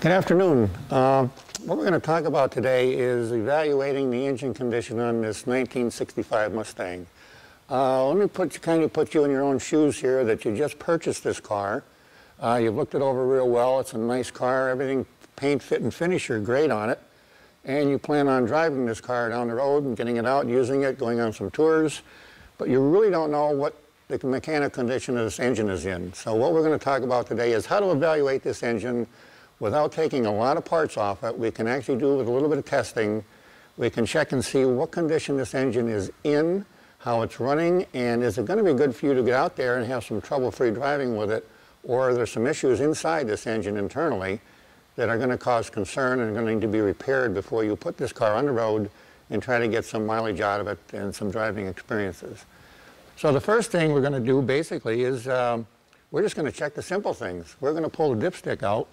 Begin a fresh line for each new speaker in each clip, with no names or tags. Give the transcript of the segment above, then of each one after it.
Good afternoon. Uh, what we're going to talk about today is evaluating the engine condition on this 1965 Mustang. Uh, let me put, kind of put you in your own shoes here that you just purchased this car. Uh, you've looked it over real well. It's a nice car. Everything, paint, fit, and finish are great on it. And you plan on driving this car down the road and getting it out, using it, going on some tours. But you really don't know what the mechanical condition of this engine is in. So what we're going to talk about today is how to evaluate this engine without taking a lot of parts off it, we can actually do with a little bit of testing, we can check and see what condition this engine is in, how it's running, and is it going to be good for you to get out there and have some trouble-free driving with it, or are there some issues inside this engine internally that are going to cause concern and are going to need to be repaired before you put this car on the road and try to get some mileage out of it and some driving experiences. So the first thing we're going to do basically is um, we're just going to check the simple things. We're going to pull the dipstick out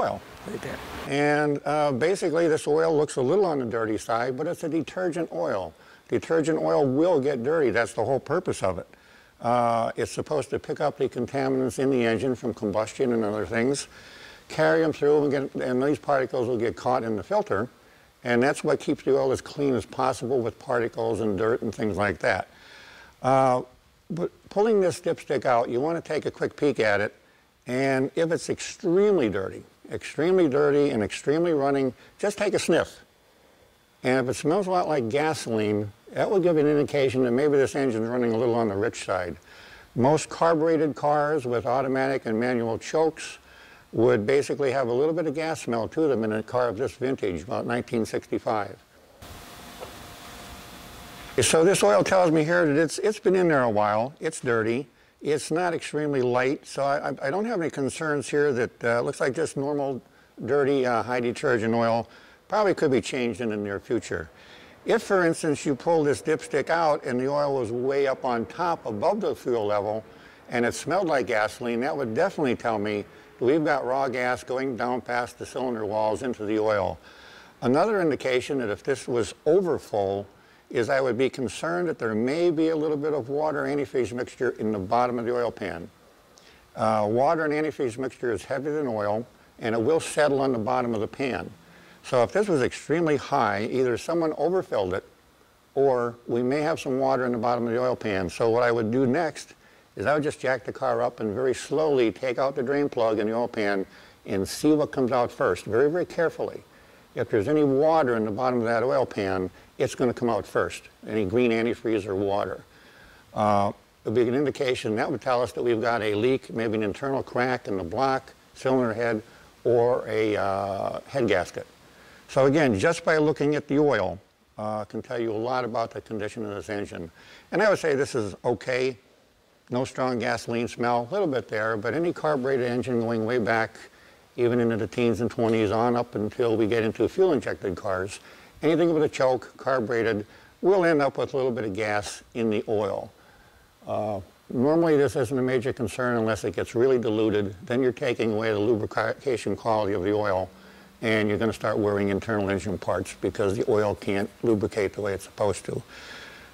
oil right there. And uh, basically this oil looks a little on the dirty side, but it's a detergent oil. Detergent oil will get dirty. That's the whole purpose of it. Uh, it's supposed to pick up the contaminants in the engine from combustion and other things, carry them through, and, get, and these particles will get caught in the filter. And that's what keeps the oil as clean as possible with particles and dirt and things like that. Uh, but pulling this dipstick out, you want to take a quick peek at it. And if it's extremely dirty, extremely dirty and extremely running, just take a sniff. And if it smells a lot like gasoline, that will give an indication that maybe this engine is running a little on the rich side. Most carbureted cars with automatic and manual chokes would basically have a little bit of gas smell to them in a car of this vintage, about 1965. So this oil tells me here that it's, it's been in there a while, it's dirty, it's not extremely light, so I, I don't have any concerns here that uh, looks like just normal dirty uh, high detergent oil probably could be changed in the near future. If, for instance, you pull this dipstick out and the oil was way up on top above the fuel level and it smelled like gasoline, that would definitely tell me we've got raw gas going down past the cylinder walls into the oil. Another indication that if this was overfull, is I would be concerned that there may be a little bit of water antifreeze mixture in the bottom of the oil pan. Uh, water and antifreeze mixture is heavier than oil, and it will settle on the bottom of the pan. So if this was extremely high, either someone overfilled it, or we may have some water in the bottom of the oil pan. So what I would do next is I would just jack the car up and very slowly take out the drain plug in the oil pan and see what comes out first, very, very carefully. If there's any water in the bottom of that oil pan, it's going to come out first, any green antifreeze or water. Uh, it would be an indication, that would tell us that we've got a leak, maybe an internal crack in the block, cylinder head, or a uh, head gasket. So again, just by looking at the oil, uh, can tell you a lot about the condition of this engine. And I would say this is okay. No strong gasoline smell, a little bit there, but any carbureted engine going way back, even into the teens and 20s on up until we get into fuel-injected cars, anything with a choke, carbureted, will end up with a little bit of gas in the oil. Uh, normally this isn't a major concern unless it gets really diluted. Then you're taking away the lubrication quality of the oil and you're going to start wearing internal engine parts because the oil can't lubricate the way it's supposed to.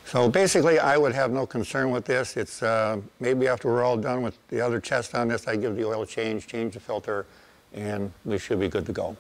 So basically, I would have no concern with this. It's uh, maybe after we're all done with the other test on this, I give the oil change, change the filter, and we should be good to go.